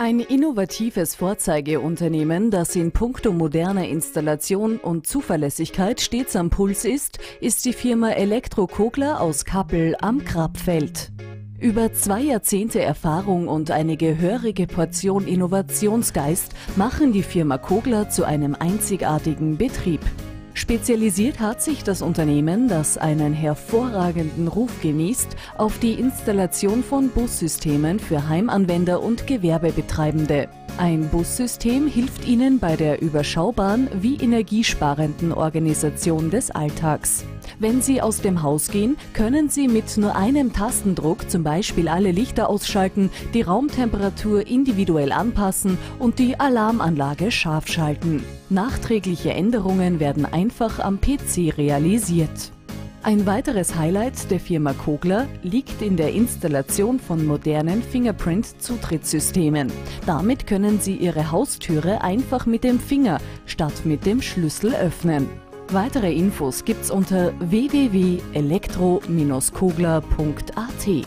Ein innovatives Vorzeigeunternehmen, das in puncto moderner Installation und Zuverlässigkeit stets am Puls ist, ist die Firma Elektro Kogler aus Kappel am Grabfeld. Über zwei Jahrzehnte Erfahrung und eine gehörige Portion Innovationsgeist machen die Firma Kogler zu einem einzigartigen Betrieb. Spezialisiert hat sich das Unternehmen, das einen hervorragenden Ruf genießt, auf die Installation von Bussystemen für Heimanwender und Gewerbebetreibende. Ein Bussystem hilft Ihnen bei der überschaubaren wie energiesparenden Organisation des Alltags. Wenn Sie aus dem Haus gehen, können Sie mit nur einem Tastendruck zum Beispiel alle Lichter ausschalten, die Raumtemperatur individuell anpassen und die Alarmanlage scharf schalten. Nachträgliche Änderungen werden einfach am PC realisiert. Ein weiteres Highlight der Firma Kogler liegt in der Installation von modernen Fingerprint-Zutrittssystemen. Damit können Sie Ihre Haustüre einfach mit dem Finger statt mit dem Schlüssel öffnen. Weitere Infos gibt's unter www.elektro-kogler.at.